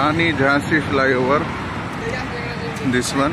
Rani Jhansi flyover this one